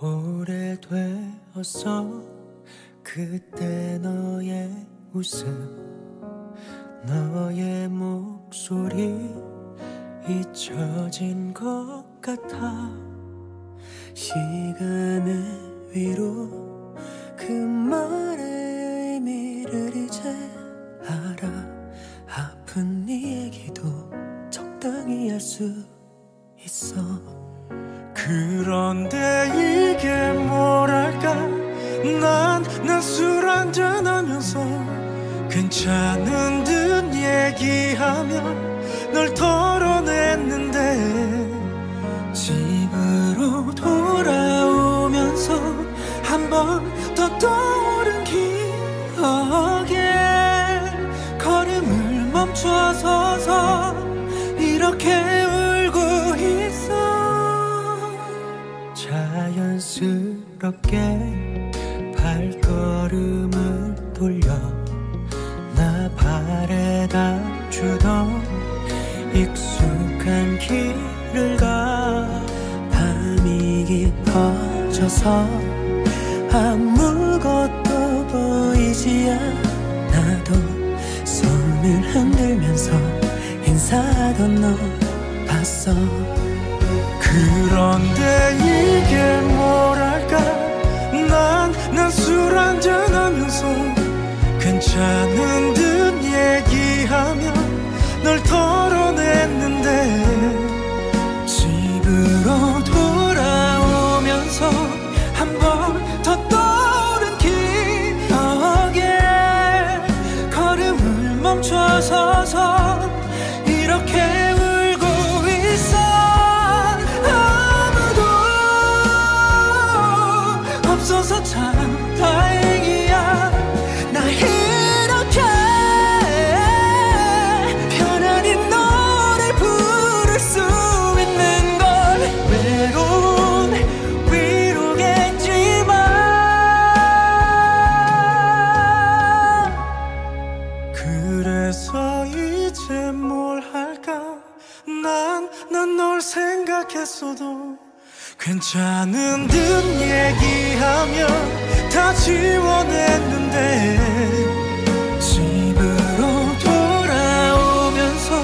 오래되었어 그때 너의 웃음 너의 목소리 잊혀진 것 같아. 시간의 위로 그 말의 의미를 이제 알아. 아픈 네 얘기도 적당히 할 수 있어 그런데 이게 뭐랄까? 난 난 술 한잔하면서 괜찮은 듯 얘기하며 널 털어냈는데 집으로 돌아오면서 한 번 더 떠오른 기억에 걸음을 멈춰서서 이렇게 자연스럽게 발걸음을 돌려 나 바래다 주던 익숙한 길을 가. 밤이 깊어져서 아무것도 보이지 않아도 손을 흔들면서 인사하던 너 봤어 그런데 이게 뭐랄까? 난 난 술 한잔하면서 괜찮은 듯 얘기하며 널 털어냈는데 집으로 돌아오면서 한 번 더 떠오른 기억에 걸음을 멈춰서서 없어서 참 다행이야. 나 이렇게 편안히 너를 부를 수 있는 걸 외로운 위로겠지만. 그래서 이제 뭘 할까? 난 난 널 생각했어도 괜찮은 듯 얘기하며 다 지워냈는데 집으로 돌아오면서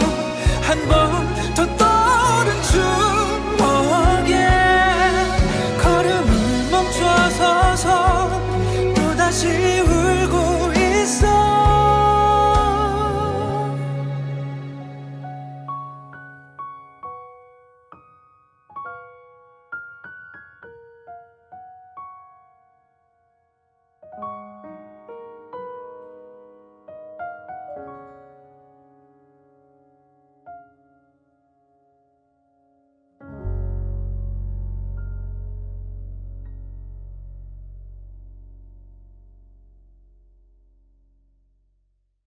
한 번 더 떠오른 주먹에 걸음을 멈춰서서 또다시